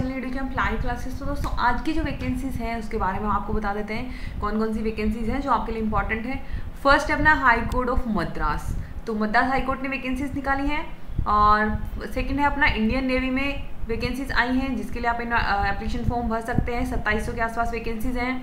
चलिए वीडियो की हम क्लासेस तो दोस्तों, आज की जो वैकेंसीज हैं, उसके बारे में आपको बता देते हैं कौन कौन सी वैकेंसीज हैं जो आपके लिए इंपॉर्टेंट है। फ़र्स्ट अपना हाई कोर्ट ऑफ़ मद्रास तो मद्रास हाई कोर्ट ने वैकेंसीज निकाली हैं, और सेकंड है अपना इंडियन नेवी में वैकेंसीज आई हैं, जिसके लिए आप एप्लीकेशन फॉर्म भर सकते हैं। सत्ताईस के आसपास वैकेंसीज हैं।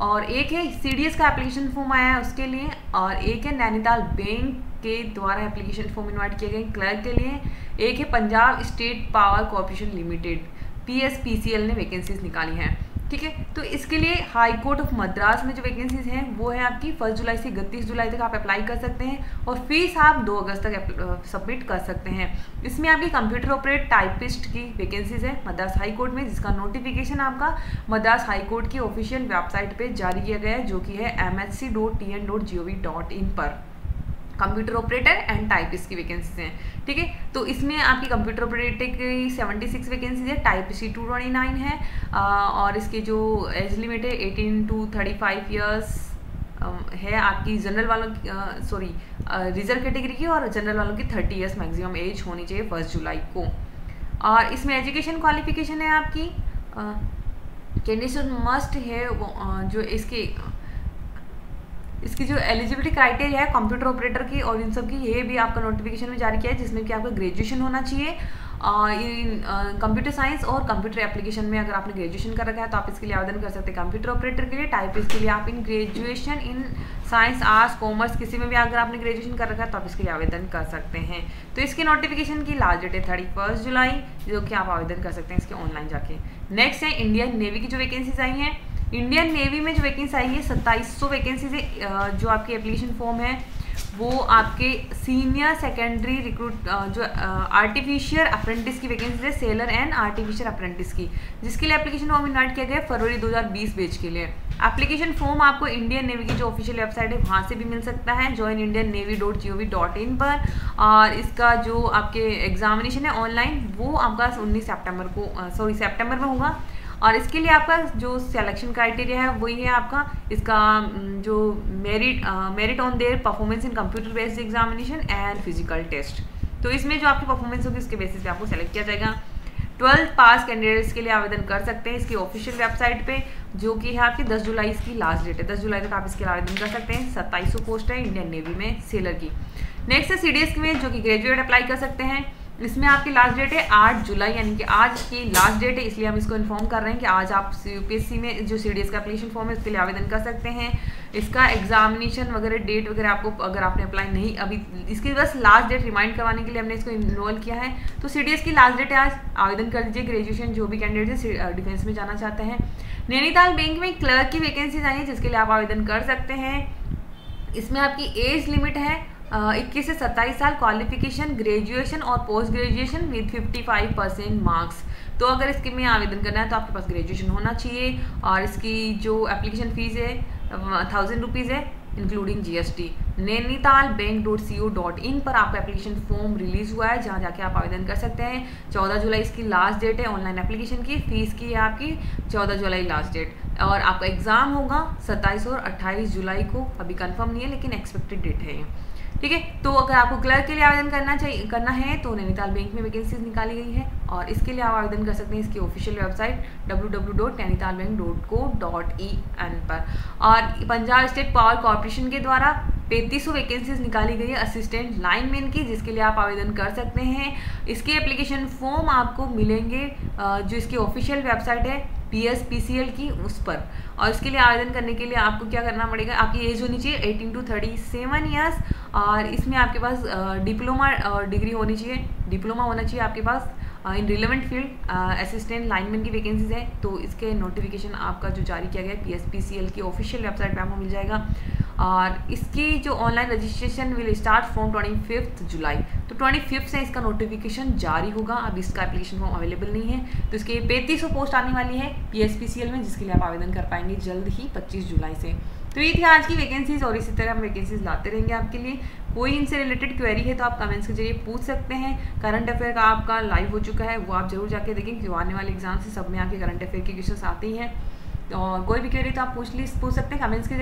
और एक है सी का एप्लीकेशन फॉर्म आया है उसके लिए, और एक है नैनीताल बैंक के द्वारा एप्लीकेशन फॉर्म इन्वाइट किए गए क्लर्क के लिए। एक है Punjab state power corporation limited PSPCL ने वैकेंसीज निकाली हैं, ठीक है? तो इसके लिए हाई कोर्ट ऑफ़ मद्रास में जो वैकेंसीज हैं, वो है आपकी फ़र्स्ट जुलाई से इकतीस जुलाई तक आप अप्लाई कर सकते हैं और फ़ीस आप दो अगस्त तक सबमिट कर सकते हैं। इसमें आपकी कंप्यूटर ऑपरेट टाइपिस्ट की वैकेंसीज है मद्रास हाई कोर्ट में, जिसका नोटिफिकेशन आपका मद्रास हाई कोर्ट की ऑफिशियल वेबसाइट पर जारी किया गया है, जो कि है एम पर। कंप्यूटर ऑपरेटर एंड टाइपिस्ट की वैकेंसीज हैं, ठीक है? तो इसमें आपकी कंप्यूटर ऑपरेटर की सेवेंटी सिक्स वैकेंसीज है टाइपिस्ट की टू ट्वेंटी नाइन है और इसके जो एज लिमिट है eighteen to thirty five years है आपकी जनरल वालों की सॉरी रिज़र्व कैटेगरी की और जनरल वालों की थर्टी ईयर्स मैक्सिमम एज होनी चाहिए फ़र्स्ट जुलाई को। और इसमें एजुकेशन क्वालिफिकेशन है आपकी कैंडिडेट मस्ट है जो इसके इसकी जो एलिजिबिलिटी क्राइटेरिया है कंप्यूटर ऑपरेटर की और इन सब की, ये भी आपका नोटिफिकेशन में जारी किया है, जिसमें कि आपका ग्रेजुएशन होना चाहिए। कंप्यूटर साइंस और कंप्यूटर एप्लीकेशन में अगर आपने ग्रेजुएशन कर रखा है तो आप इसके लिए आवेदन कर सकते हैं कंप्यूटर ऑपरेटर के लिए। टाइपिस्ट के लिए आप in graduation in science arts commerce किसी में भी अगर आपने ग्रेजुएशन कर रखा है तो आप इसके लिए आवेदन कर सकते हैं। तो इसके नोटिफिकेशन की लास्ट डेट है थर्टी फ़र्स्ट जुलाई, जो कि आप आवेदन कर सकते हैं इसके ऑनलाइन जाके। नेक्स्ट है इंडियन नेवी की जो वैकेंसीज आई हैं इंडियन नेवी में जो वैकेंसी आई है, सत्ताईस सौ वैकेंसी से जो आपकी एप्लीकेशन फॉर्म है, वो आपके सीनियर सेकेंडरी रिक्रूट जो आर्टिफिशियल अप्रेंटिस की वैकेंसी है सेलर एंड आर्टिफिशियल अप्रेंटिस की। जिसके लिए एप्लीकेशन फॉर्म इन्वाइट किया गया फरवरी 2020 बेच के लिए। एप्लीकेशन फॉर्म आपको इंडियन नेवी की जो ऑफिशियल वेबसाइट है, वहाँ से भी मिल सकता है join Indian navy dot G O V dot in पर। और इसका जो आपके एग्जामिनेशन है ऑनलाइन वो आपका उन्नीस सेप्टेम्बर को सॉरी सेप्टेम्बर में होगा। और इसके लिए आपका जो सिलेक्शन क्राइटेरिया है, वही है आपका इसका जो merit merit on their performance in computer based examination and physical test तो इसमें जो आपकी परफॉर्मेंस होगी उसके बेसिस पे आपको सेलेक्ट किया जाएगा। ट्वेल्थ पास कैंडिडेट्स के लिए आवेदन कर सकते हैं इसकी ऑफिशियल वेबसाइट पे, जो कि है आपकी 10 जुलाई इसकी लास्ट डेट है। 10 जुलाई तक आप इसके लिए आवेदन कर सकते हैं। सत्ताईस पोस्ट है, इंडियन नेवी में सेलर की। नेक्स्ट है सी में, जो कि ग्रेजुएट अप्लाई कर सकते हैं। इसमें आपकी लास्ट डेट है आठ जुलाई, यानी कि आज की लास्ट डेट है, इसलिए हम इसको इन्फॉर्म कर रहे हैं कि आज आप यूपीएससी में जो सीडीएस का एप्लीकेशन फॉर्म है, उसके लिए आवेदन कर सकते हैं। इसका एग्जामिनेशन वगैरह डेट वगैरह आपको अगर आपने अप्लाई नहीं, अभी इसकी बस लास्ट डेट रिमाइंड करवाने के लिए हमने इसको इनरोल किया है। तो सीडीएस की लास्ट डेट है आज, आवेदन कर दीजिए ग्रेजुएशन जो भी कैंडिडेट है डिफेंस में जाना चाहते हैं। नैनीताल बैंक में क्लर्क की वैकेंसीज आई है, जिसके लिए आप आवेदन कर सकते हैं। इसमें आपकी एज लिमिट है इक्कीस से सत्ताईस साल क्वालिफिकेशन ग्रेजुएशन और post graduation with fifty five percent marks तो अगर इसके में आवेदन करना है तो आपके पास ग्रेजुएशन होना चाहिए और इसकी जो एप्लीकेशन फ़ीस है थाउज़ेंड रुपीज़ है including GST Nainital bank dot C O dot in पर आपका एप्लीकेशन फॉर्म रिलीज़ हुआ है, जहाँ जाके आप आवेदन कर सकते हैं। चौदह जुलाई इसकी लास्ट डेट है ऑनलाइन एप्लीकेशन की फ़ीस की है आपकी, चौदह जुलाई लास्ट डेट और आपका एग्ज़ाम होगा सत्ताईस और अट्ठाईस जुलाई को, अभी कंफर्म नहीं है, लेकिन एक्सपेक्टेड डेट है ठीक है? तो अगर आपको क्लर्क के लिए आवेदन करना चाहिए, करना है तो नैनीताल बैंक में वैकेंसीज निकाली गई है। और इसके लिए आप आवेदन कर सकते हैं इसकी official website W W dot Nainital bank dot co dot E N पर। और पंजाब स्टेट पावर कॉरपोरेशन के द्वारा पैंतीस वैकेंसीज निकाली गई है असिस्टेंट लाइनमैन की, जिसके लिए आप आवेदन कर सकते हैं। इसके एप्लीकेशन फॉर्म आपको मिलेंगे जो इसकी ऑफिशियल वेबसाइट है P S P C L की, उस पर। और इसके लिए आवेदन करने के लिए आपको क्या करना पड़ेगा? आपकी एज होनी चाहिए eighteen to thirty seven years और इसमें आपके पास डिप्लोमा डिग्री होनी चाहिए। डिप्लोमा होना चाहिए आपके पास in relevant field assistant lineman की वैकेंसीज है। तो इसके नोटिफिकेशन आपका जो जारी किया गया है P S P C L की ऑफिशियल वेबसाइट पर आपको मिल जाएगा। और इसकी जो online registration will start from twenty fifth July तो ट्वेंटी फिफ्थ से इसका नोटिफिकेशन जारी होगा, अब इसका एप्लीकेशन फॉर्म अवेलेबल नहीं है। तो इसके लिए पैंतीस पोस्ट आने वाली है P S P C L में, जिसके लिए आप आवेदन कर पाएँगे जल्द ही पच्चीस जुलाई से। तो ये थी आज की वैकेंसीज और इसी तरह हम वैकेंसीज लाते रहेंगे आपके लिए। कोई इनसे रिलेटेड क्वेरी है तो आप कमेंट्स के ज़रिए पूछ सकते हैं। करंट अफेयर का आपका लाइव हो चुका है, वो आप ज़रूर जाके देखें क्यों आने वाले एग्ज़ाम से सब में आपके करंट अफेयर के क्वेश्चन आते ही हैं। और कोई भी क्वेरी तो आप पूछ ली, पूछ सकते हैं कमेंट्स के